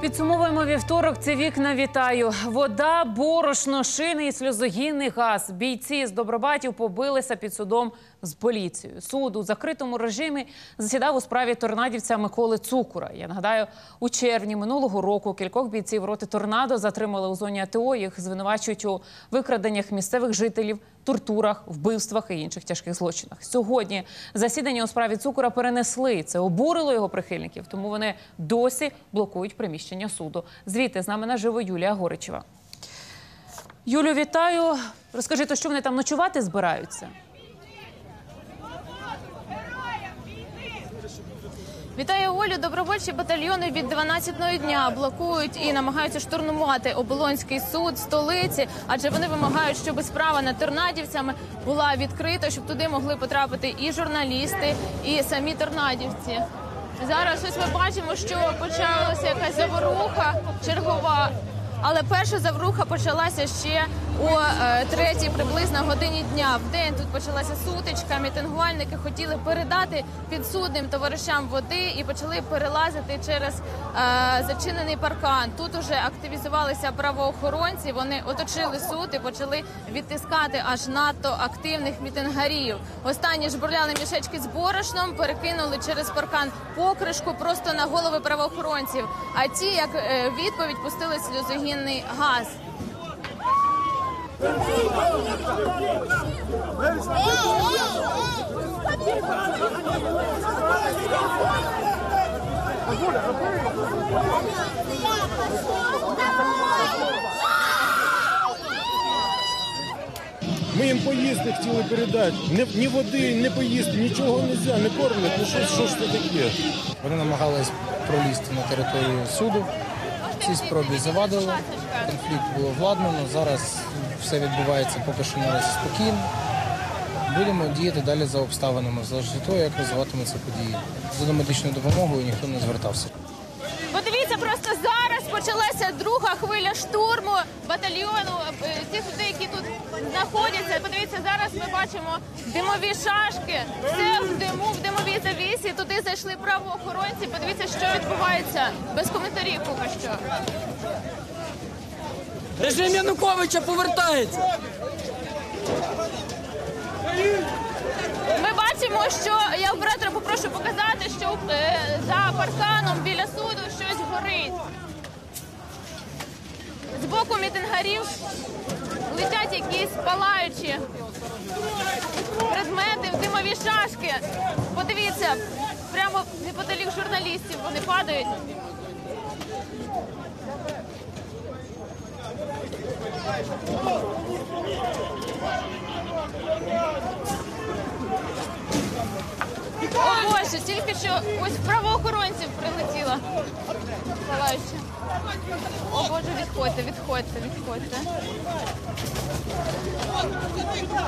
Підсумовуємо вівторок. Це вікна. Вітаю. Вода, борошно, шини і сльозогінний газ. Бійці з Добробатів побилися під судом з поліцією. Суд у закритому режимі засідав у справі торнадівця Миколи Цукура. Я нагадаю, у червні минулого року кількох бійців роти торнадо затримали у зоні АТО. Їх звинувачують у викраденнях місцевих жителів, тортурах, вбивствах і інших тяжких злочинах. Сьогодні засідання у справі цукора перенесли. Це обурило його прихильників, тому вони досі блокують приміщення суду. Звідти з нами наживо Юлія Горичева. Юлю, вітаю. Розкажи, то що вони там ночувати збираються? Вітаю Олю. Добровольчі батальйони від 12-го дня блокують і намагаються штурмувати оболонський суд столиці, адже вони вимагають, щоб справа над торнадівцями була відкрита, щоб туди могли потрапити і журналісти, і самі торнадівці. Зараз ось ми бачимо, що почалася якась заворуха чергова. Але перша завруха почалася ще о е, третій приблизно годині дня. В день тут почалася сутичка. Мітингувальники хотіли передати підсудним товаришам води і почали перелазити через е, зачинений паркан. Тут уже активізувалися правоохоронці. Вони оточили суд і почали відтискати аж надто активних мітингарів. Останні жбурляли мішечки з борошном, перекинули через паркан покришку просто на голови правоохоронців. А ті, як е, відповідь, пустили сльозогінний газ. Ми їм поїсти хотіли передати. Ні, ні води, ні поїсти, нічого не можна, не кормлять. Ну що, що ж це таке? Вони намагались пролізти на територію суду. Ці спроби завадили. Конфлікт було владнано. Зараз все відбувається поки що наразі спокійно. Будемо діяти далі за обставинами, залежно від того, як розвиватимуться події. За домедичною допомогою ніхто не звертався. Подивіться, просто зараз почалася друга хвиля штурму батальйону е, тих людей, які тут знаходяться. Подивіться, зараз ми бачимо димові шашки. Все в диму, в димовій завісі. Туди зайшли правоохоронці. Подивіться, що відбувається без коментарів. Поки що. Режим Януковича повертається. Ми бачимо, що я оператора попрошу показати, що е, за парканом біля суду щось горить. Боку мітингарів летять якісь палаючі предмети димові шашки. Подивіться, прямо неподалік журналістів вони падають. Боже, тільки що ось правоохоронців прилетіло. Палаюче. О Боже, відходьте, відходьте, відходьте.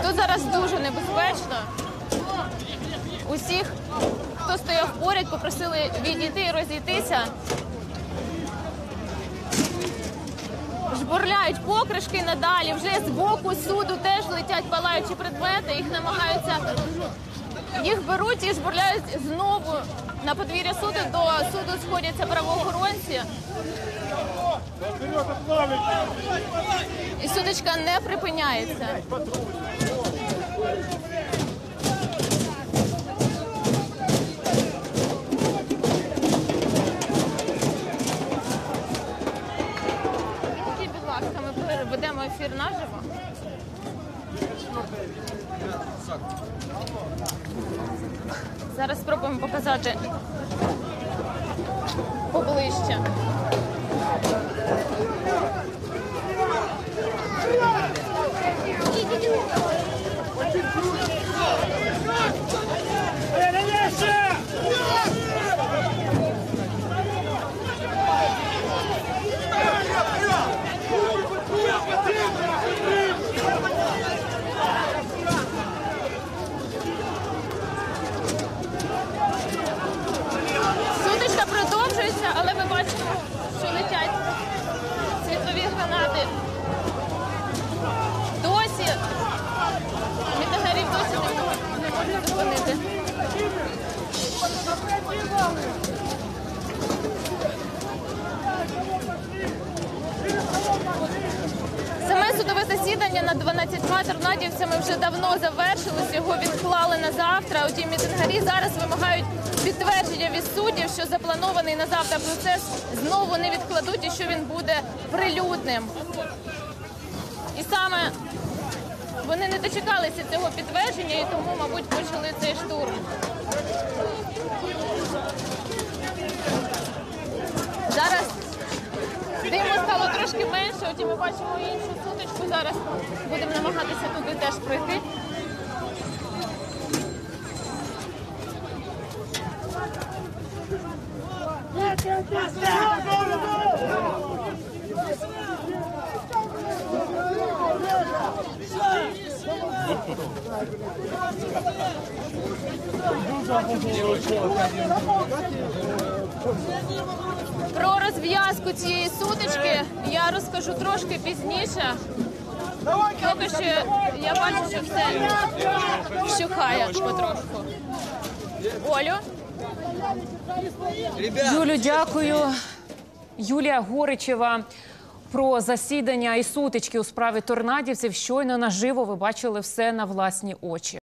Тут зараз дуже небезпечно. Усіх, хто стояв поряд, попросили відійти і розійтися. Жбурляють покришки надалі. Вже з боку суду теж летять палаючі предмети. Їх намагаються їх беруть і жбурляють знову на подвір'я суду. До суду сходяться правоохоронці. І судочка не припиняється. Ведемо ефір наживо. Зараз спробуємо показати поближче. Канади. Досі мітагарів досі не можна зупинити. Саме судове засідання на 12 торнадівцями вже давно завершилось. Його відклали на завтра. Утім, мітингарі зараз вимагають підтвердження від суддів, що запланований на завтра процес знову не відкладуть і що він буде прилюдним. І саме вони не дочекалися цього підтвердження і тому, мабуть, почали цей штурм. Зараз диму стало трошки менше, отже ми бачимо іншу сутичку. Зараз будемо намагатися туди теж пройти. Про розв'язку цієї сутички я розкажу трошки пізніше. Поки що я бачу, що все вщухає потрошку. Олю, Юлю, дякую. Юлія Горичева про засідання і сутички у справі торнадівців. Щойно наживо ви бачили все на власні очі.